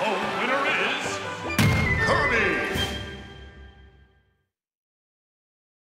Oh,